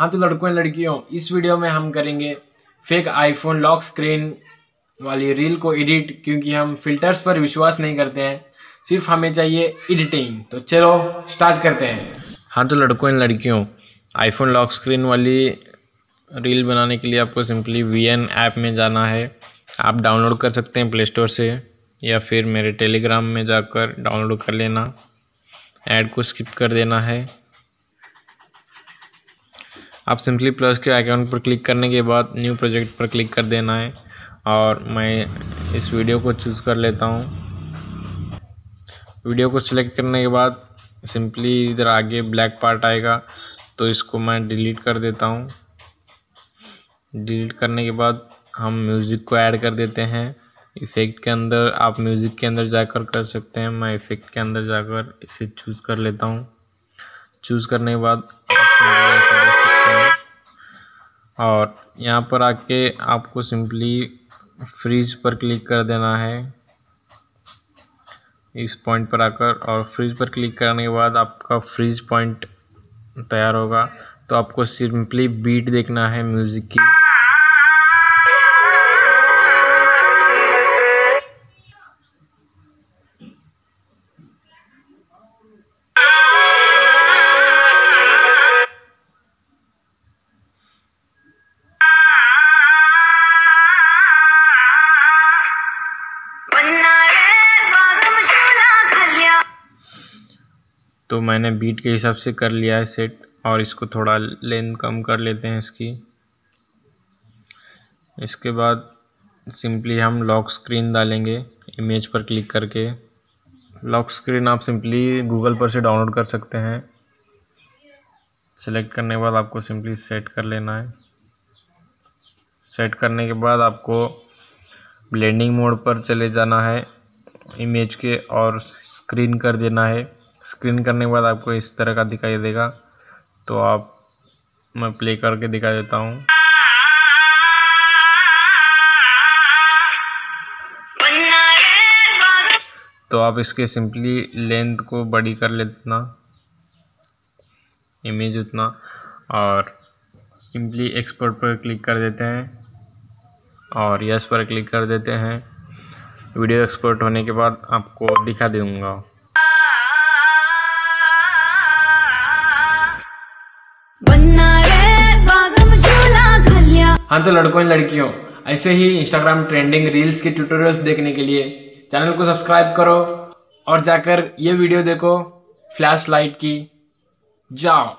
हाँ तो लड़कों लड़कियों, इस वीडियो में हम करेंगे फेक आईफोन लॉक स्क्रीन वाली रील को एडिट क्योंकि हम फिल्टर्स पर विश्वास नहीं करते हैं। सिर्फ़ हमें चाहिए एडिटिंग तो चलो स्टार्ट करते हैं। हाँ तो लड़कों लड़कियों आईफोन लॉक स्क्रीन वाली रील बनाने के लिए आपको सिंपली वी एन ऐप में जाना है। आप डाउनलोड कर सकते हैं प्ले स्टोर से या फिर मेरे टेलीग्राम में जाकर डाउनलोड कर लेना। ऐड को स्किप कर देना है। आप सिंपली प्लस के आइकन पर क्लिक करने के बाद न्यू प्रोजेक्ट पर क्लिक कर देना है। और मैं इस वीडियो को चूज़ कर लेता हूँ। वीडियो को सिलेक्ट करने के बाद सिंपली इधर आगे ब्लैक पार्ट आएगा तो इसको मैं डिलीट कर देता हूँ। डिलीट करने के बाद हम म्यूज़िक को ऐड कर देते हैं। इफ़ेक्ट के अंदर आप म्यूज़िक के अंदर जाकर कर सकते हैं। मैं इफ़ेक्ट के अंदर जाकर इसे चूज़ कर लेता हूँ। चूज़ करने के बाद और यहाँ पर आके आपको सिंपली फ्रीज पर क्लिक कर देना है। इस पॉइंट पर आकर और फ्रीज पर क्लिक करने के बाद आपका फ्रीज पॉइंट तैयार होगा। तो आपको सिंपली बीट देखना है म्यूज़िक की। तो मैंने बीट के हिसाब से कर लिया है सेट और इसको थोड़ा लेंथ कम कर लेते हैं इसकी। इसके बाद सिंपली हम लॉक स्क्रीन डालेंगे इमेज पर क्लिक करके। लॉक स्क्रीन आप सिंपली गूगल पर से डाउनलोड कर सकते हैं। सेलेक्ट करने के बाद आपको सिंपली सेट कर लेना है। सेट करने के बाद आपको ब्लेंडिंग मोड पर चले जाना है। इमेज के और स्क्रीन कर देना है। स्क्रीन करने के बाद आपको इस तरह का दिखाई देगा। तो आप, मैं प्ले करके दिखा देता हूँ। तो आप इसके सिंपली लेंथ को बड़ी कर लेना इमेज उतना, और सिंपली एक्सपोर्ट पर क्लिक कर देते हैं, और यस पर क्लिक कर देते हैं। वीडियो एक्सपोर्ट होने के बाद आपको दिखा दूँगा। हाँ तो लड़कों लड़कियों, ऐसे ही इंस्टाग्राम ट्रेंडिंग रील्स के ट्यूटोरियल्स देखने के लिए चैनल को सब्सक्राइब करो और जाकर ये वीडियो देखो फ्लैश लाइट की। जाओ।